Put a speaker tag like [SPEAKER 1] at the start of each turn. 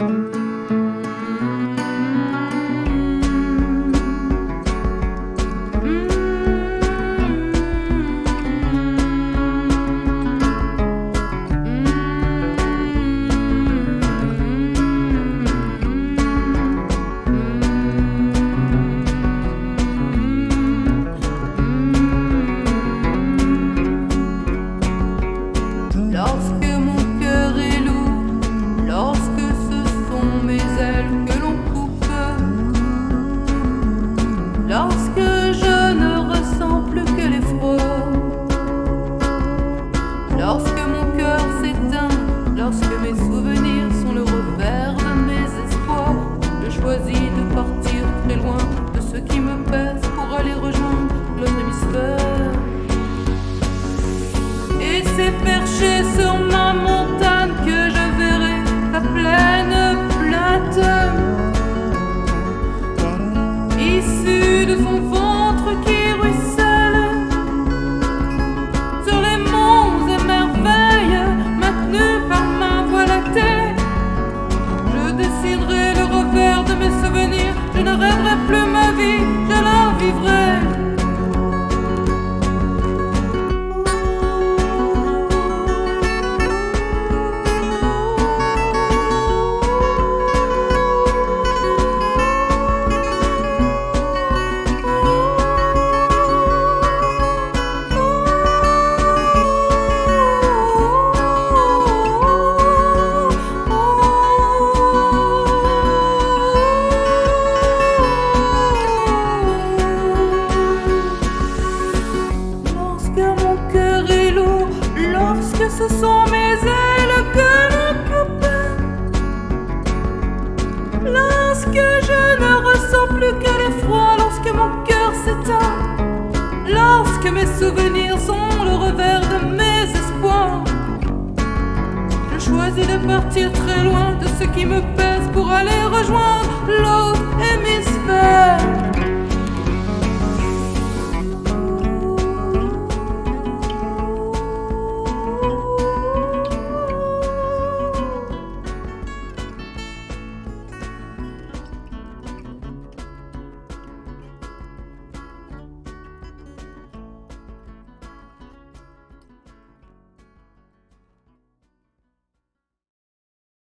[SPEAKER 1] Lorsque Et c'est perché sur ma montagne que je verrai la plaine plate. Issue de son ventre qui ruisselle sur les monts et merveilles maintenus par ma voie lactée. Je déciderai le revers de mes souvenirs. Je ne rêverai plus ce sont mes ailes que l'on coupe, lorsque je ne ressens plus que l'effroi, lorsque mon cœur s'éteint, lorsque mes souvenirs sont le revers de mes espoirs, je choisis de partir très loin de ce qui me pèse pour aller rejoindre l'autre hémisphère.